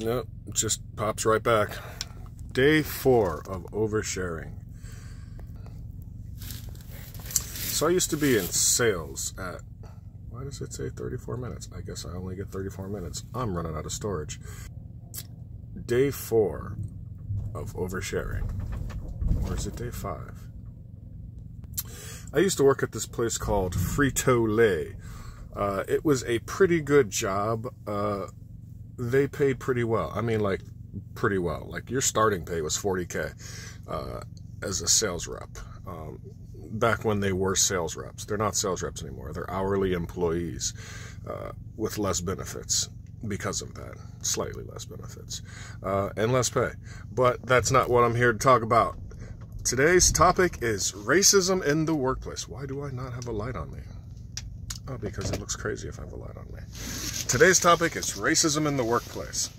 Nope, just pops right back. Day four of oversharing. So I used to be in sales at, why does it say 34 minutes? I guess I only get 34 minutes. I'm running out of storage. Day four of oversharing. Or is it day five? I used to work at this place called Frito Lay. Uh, it was a pretty good job. Uh, they paid pretty well. I mean, like, pretty well. Like, your starting pay was 40K uh, as a sales rep. Um, back when they were sales reps. They're not sales reps anymore. They're hourly employees uh, with less benefits because of that. Slightly less benefits uh, and less pay. But that's not what I'm here to talk about. Today's topic is racism in the workplace. Why do I not have a light on me? Oh, because it looks crazy if I have a light on me. Today's topic is racism in the workplace.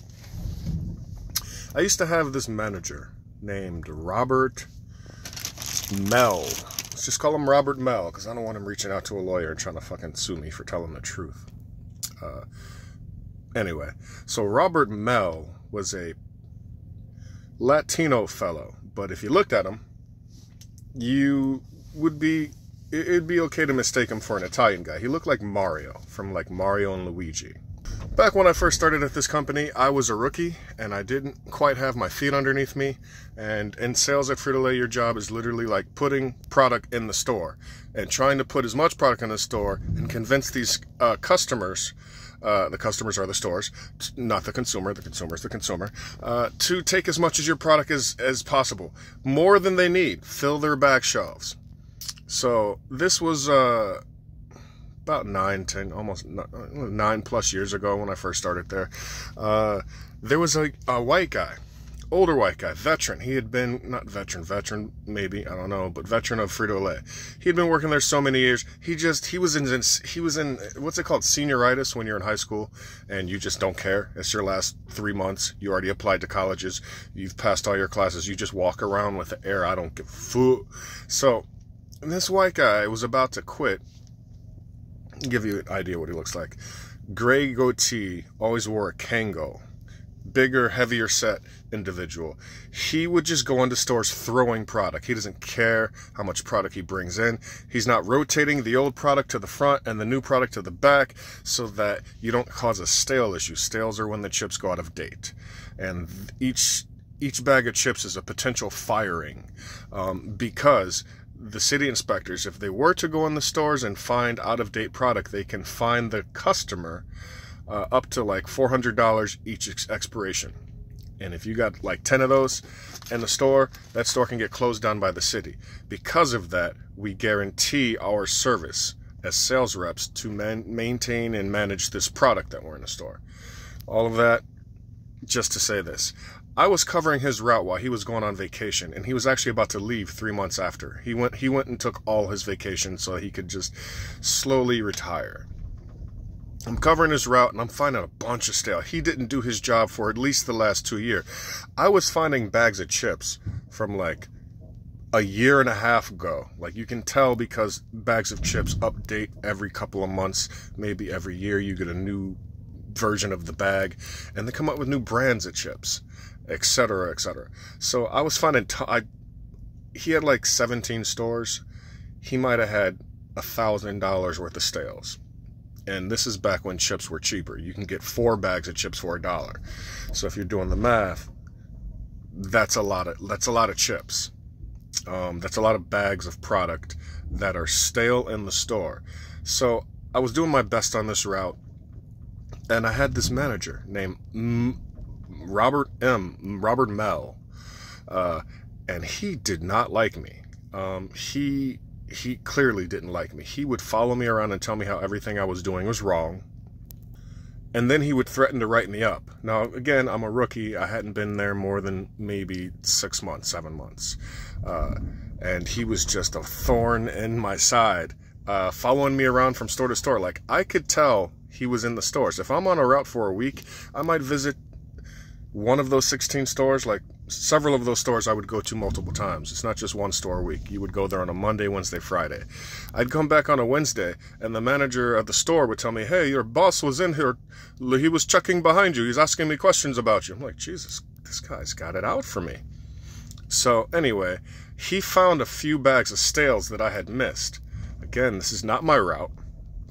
I used to have this manager named Robert Mel. Let's just call him Robert Mel because I don't want him reaching out to a lawyer and trying to fucking sue me for telling the truth. Uh, anyway, so Robert Mel was a Latino fellow, but if you looked at him, you would be it'd be okay to mistake him for an Italian guy. He looked like Mario from like Mario and Luigi. Back when I first started at this company, I was a rookie and I didn't quite have my feet underneath me. And in sales at Frito-Lay, your job is literally like putting product in the store and trying to put as much product in the store and convince these uh, customers uh, the customers are the stores, not the consumer. The consumer is the consumer. Uh, to take as much as your product as as possible, more than they need. Fill their back shelves. So this was uh, about nine, ten, almost nine plus years ago when I first started there. Uh, there was a, a white guy, older white guy, veteran. He had been not veteran, veteran maybe I don't know, but veteran of Frito Lay. He had been working there so many years. He just he was in he was in what's it called senioritis when you're in high school and you just don't care. It's your last three months. You already applied to colleges. You've passed all your classes. You just walk around with the air. I don't give a fuck. So this white guy was about to quit. Give you an idea what he looks like. Gray goatee, always wore a Kangol. Bigger, heavier set individual. He would just go into stores throwing product. He doesn't care how much product he brings in. He's not rotating the old product to the front and the new product to the back so that you don't cause a stale issue. Stales are when the chips go out of date. And each each bag of chips is a potential firing um, because the city inspectors, if they were to go in the stores and find out of date product, they can fine the customer uh, up to like $400 each ex- expiration. And if you got like 10 of those in the store, that store can get closed down by the city. Because of that, we guarantee our service as sales reps to maintain and manage this product that we're in the store. All of that just to say this. I was covering his route while he was going on vacation, and he was actually about to leave three months after. He went he went and took all his vacation so he could just slowly retire. I'm covering his route and I'm finding a bunch of stale. He didn't do his job for at least the last two years. I was finding bags of chips from like a year and a half ago. Like you can tell because bags of chips update every couple of months, maybe every year you get a new version of the bag and they come up with new brands of chips etc., etc. So I was finding t- I, he had like 17 stores. He might have had a thousand dollars worth of stales. And this is back when chips were cheaper. You can get four bags of chips for a dollar. So if you're doing the math, that's a lot of that's a lot of chips. Um, that's a lot of bags of product that are stale in the store. So I was doing my best on this route, and I had this manager named Robert M. Robert Mel, uh, and he did not like me. Um, he he clearly didn't like me. He would follow me around and tell me how everything I was doing was wrong. And then he would threaten to write me up. Now, again, I'm a rookie. I hadn't been there more than maybe six months, seven months. Uh, and he was just a thorn in my side, uh, following me around from store to store. Like, I could tell he was in the stores. If I'm on a route for a week, I might visit one of those 16 stores, like several of those stores I would go to multiple times. It's not just one store a week. You would go there on a Monday, Wednesday, Friday. I'd come back on a Wednesday, and the manager of the store would tell me, Hey, your boss was in here. He was checking behind you. He's asking me questions about you. I'm like, Jesus, this guy's got it out for me. So, anyway, he found a few bags of stales that I had missed. Again, this is not my route.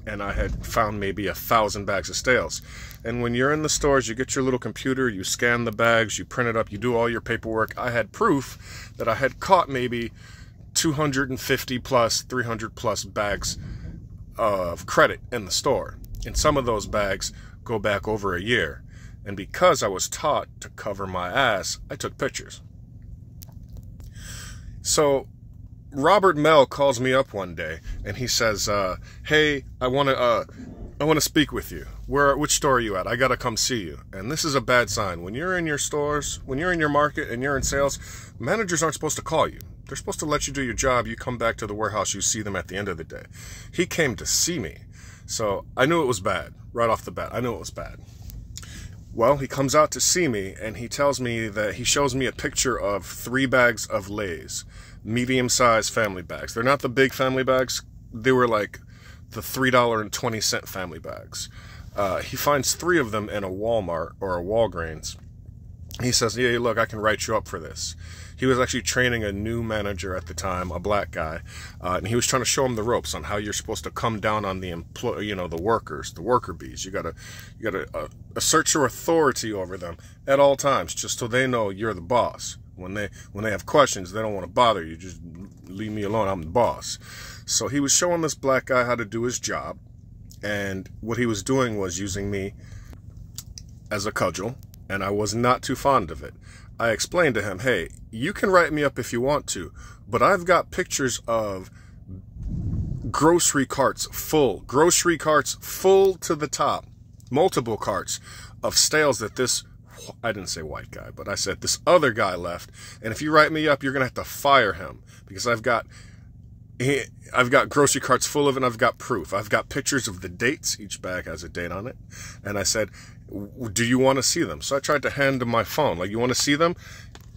And I had found maybe a thousand bags of stales. And when you're in the stores, you get your little computer, you scan the bags, you print it up, you do all your paperwork. I had proof that I had caught maybe 250 plus, 300 plus bags of credit in the store. And some of those bags go back over a year. And because I was taught to cover my ass, I took pictures. So Robert Mell calls me up one day and he says, uh, "Hey, I want to uh, I want to speak with you. Where, which store are you at? I got to come see you. And this is a bad sign. When you're in your stores, when you're in your market and you're in sales, managers aren't supposed to call you. They're supposed to let you do your job. You come back to the warehouse, you see them at the end of the day. He came to see me. So I knew it was bad right off the bat. I knew it was bad. Well, he comes out to see me and he tells me that he shows me a picture of three bags of Lay's, medium sized family bags. They're not the big family bags. They were like the $3.20 family bags. Uh, he finds three of them in a Walmart or a Walgreens. He says, Yeah, look, I can write you up for this. He was actually training a new manager at the time, a black guy, uh, and he was trying to show him the ropes on how you're supposed to come down on the employ, you know, the workers, the worker bees. You gotta, you gotta uh, assert your authority over them at all times, just so they know you're the boss. When they when they have questions, they don't want to bother you. Just leave me alone. I'm the boss. So he was showing this black guy how to do his job. And what he was doing was using me as a cudgel, and I was not too fond of it. I explained to him, hey, you can write me up if you want to, but I've got pictures of grocery carts full, grocery carts full to the top, multiple carts of stales that this I didn't say white guy, but I said this other guy left. And if you write me up, you're going to have to fire him because I've got I've got grocery carts full of it and I've got proof. I've got pictures of the dates. Each bag has a date on it. And I said, do you want to see them? So I tried to hand him my phone. Like, you want to see them?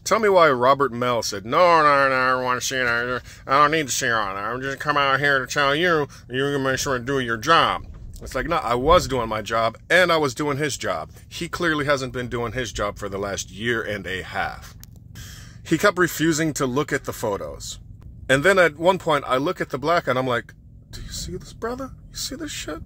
Tell me why Robert Mell said, no, no, no, I don't want to see it. I don't need to see it. I'm just come out here to tell you, you're going to make sure to do your job. It's like, no, I was doing my job and I was doing his job. He clearly hasn't been doing his job for the last year and a half. He kept refusing to look at the photos. And then at one point, I look at the black and I'm like, do you see this, brother? You see this shit?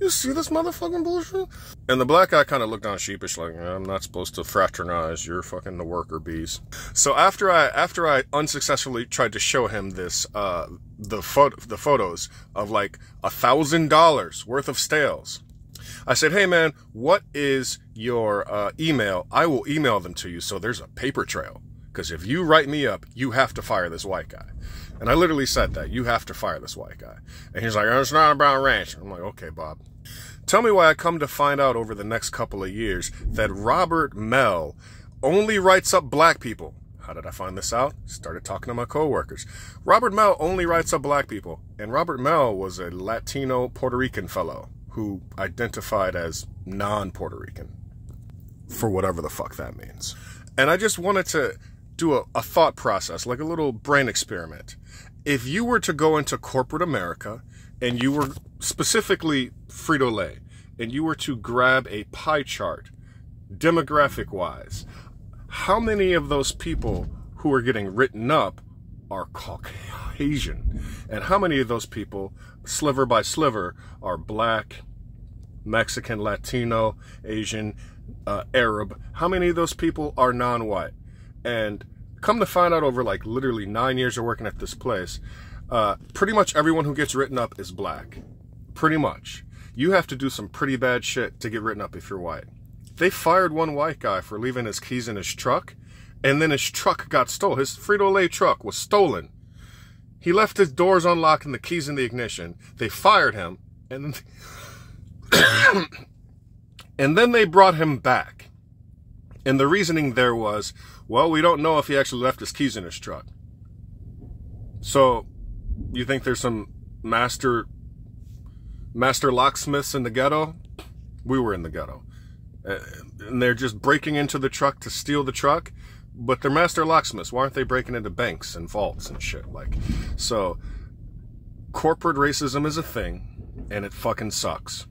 You see this motherfucking bullshit? And the black guy kind of looked down sheepish, like, I'm not supposed to fraternize. You're fucking the worker bees. So after I after I unsuccessfully tried to show him this, uh, the photo the photos of like a thousand dollars worth of stales, I said, hey man, what is your uh, email? I will email them to you so there's a paper trail. Because if you write me up, you have to fire this white guy. And I literally said that. You have to fire this white guy. And he's like, oh, it's not a brown ranch. I'm like, okay, Bob. Tell me why I come to find out over the next couple of years that Robert Mell only writes up black people. How did I find this out? Started talking to my coworkers. Robert Mell only writes up black people. And Robert Mell was a Latino Puerto Rican fellow who identified as non Puerto Rican. For whatever the fuck that means. And I just wanted to do a, a thought process, like a little brain experiment. If you were to go into corporate America and you were specifically Frito Lay, and you were to grab a pie chart, demographic wise, how many of those people who are getting written up are Caucasian? And how many of those people, sliver by sliver, are black, Mexican, Latino, Asian, uh, Arab? How many of those people are non white? And come to find out over like literally nine years of working at this place, uh, pretty much everyone who gets written up is black. Pretty much. You have to do some pretty bad shit to get written up if you're white. They fired one white guy for leaving his keys in his truck, and then his truck got stolen. His Frito Lay truck was stolen. He left his doors unlocked and the keys in the ignition. They fired him, and and then they brought him back. And the reasoning there was, well, we don't know if he actually left his keys in his truck. So, you think there's some master master locksmiths in the ghetto? We were in the ghetto. Uh, and they're just breaking into the truck to steal the truck, but they're master locksmiths. Why aren't they breaking into banks and vaults and shit? Like, so corporate racism is a thing, and it fucking sucks.